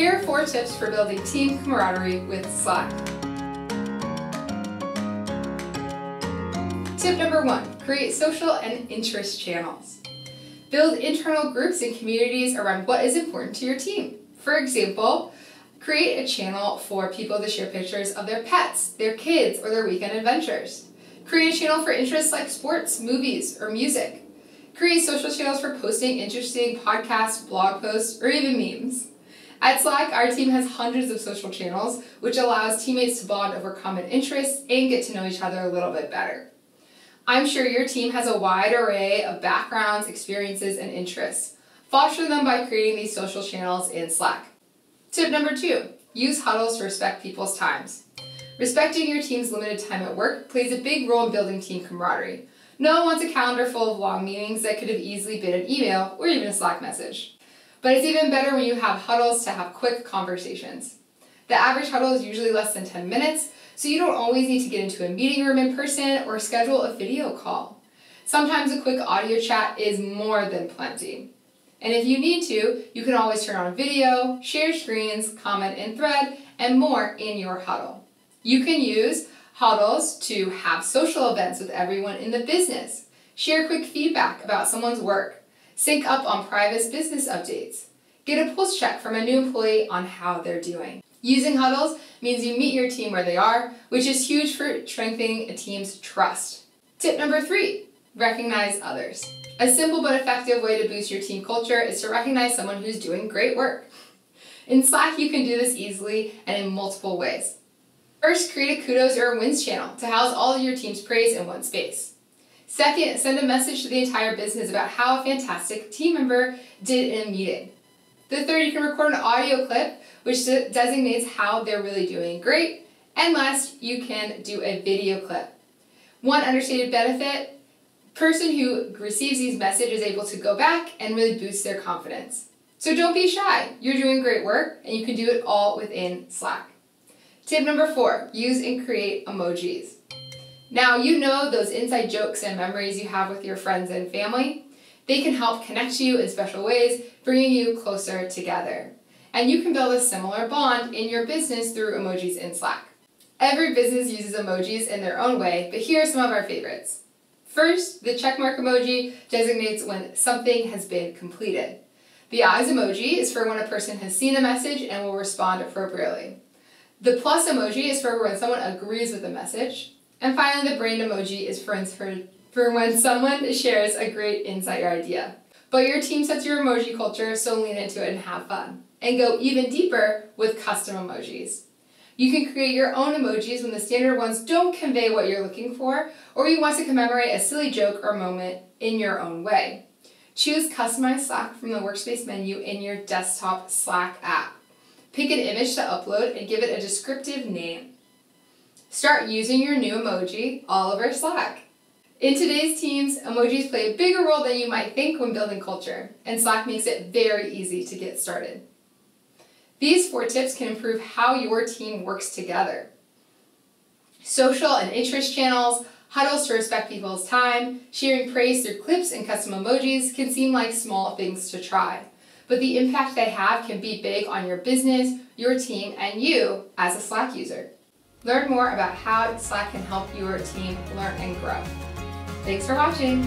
Here are four tips for building team camaraderie with Slack. Tip number one, create social and interest channels. Build internal groups and communities around what is important to your team. For example, create a channel for people to share pictures of their pets, their kids, or their weekend adventures. Create a channel for interests like sports, movies, or music. Create social channels for posting interesting podcasts, blog posts, or even memes. At Slack, our team has hundreds of social channels, which allows teammates to bond over common interests and get to know each other a little bit better. I'm sure your team has a wide array of backgrounds, experiences, and interests. Foster them by creating these social channels in Slack. Tip number two, use huddles to respect people's times. Respecting your team's limited time at work plays a big role in building team camaraderie. No one wants a calendar full of long meetings that could have easily been an email or even a Slack message. But it's even better when you have huddles to have quick conversations. The average huddle is usually less than 10 minutes, so you don't always need to get into a meeting room in person or schedule a video call. Sometimes a quick audio chat is more than plenty. And if you need to, you can always turn on video, share screens, comment in thread, and more in your huddle. You can use huddles to have social events with everyone in the business, share quick feedback about someone's work, sync up on private business updates, get a pulse check from a new employee on how they're doing. Using huddles means you meet your team where they are, which is huge for strengthening a team's trust. Tip number three, recognize others. A simple but effective way to boost your team culture is to recognize someone who's doing great work. In Slack, you can do this easily and in multiple ways. First, create a kudos or a wins channel to house all of your team's praise in one space. Second, send a message to the entire business about how a fantastic team member did in a meeting. The third, you can record an audio clip which designates how they're really doing great. And last, you can do a video clip. One understated benefit, person who receives these messages is able to go back and really boost their confidence. So don't be shy. You're doing great work and you can do it all within Slack. Tip number four, use and create emojis. Now you know those inside jokes and memories you have with your friends and family. They can help connect you in special ways, bringing you closer together. And you can build a similar bond in your business through emojis in Slack. Every business uses emojis in their own way, but here are some of our favorites. First, the checkmark emoji designates when something has been completed. The eyes emoji is for when a person has seen a message and will respond appropriately. The plus emoji is for when someone agrees with the message. And finally, the brain emoji is for, for when someone shares a great insight or idea. But your team sets your emoji culture, so lean into it and have fun. And go even deeper with custom emojis. You can create your own emojis when the standard ones don't convey what you're looking for, or you want to commemorate a silly joke or moment in your own way. Choose Customize Slack from the Workspace menu in your desktop Slack app. Pick an image to upload and give it a descriptive name. Start using your new emoji all over Slack. In today's teams, emojis play a bigger role than you might think when building culture, and Slack makes it very easy to get started. These four tips can improve how your team works together. Social and interest channels, huddles to respect people's time, sharing praise through clips and custom emojis can seem like small things to try but the impact they have can be big on your business, your team, and you as a Slack user. Learn more about how Slack can help your team learn and grow. Thanks for watching.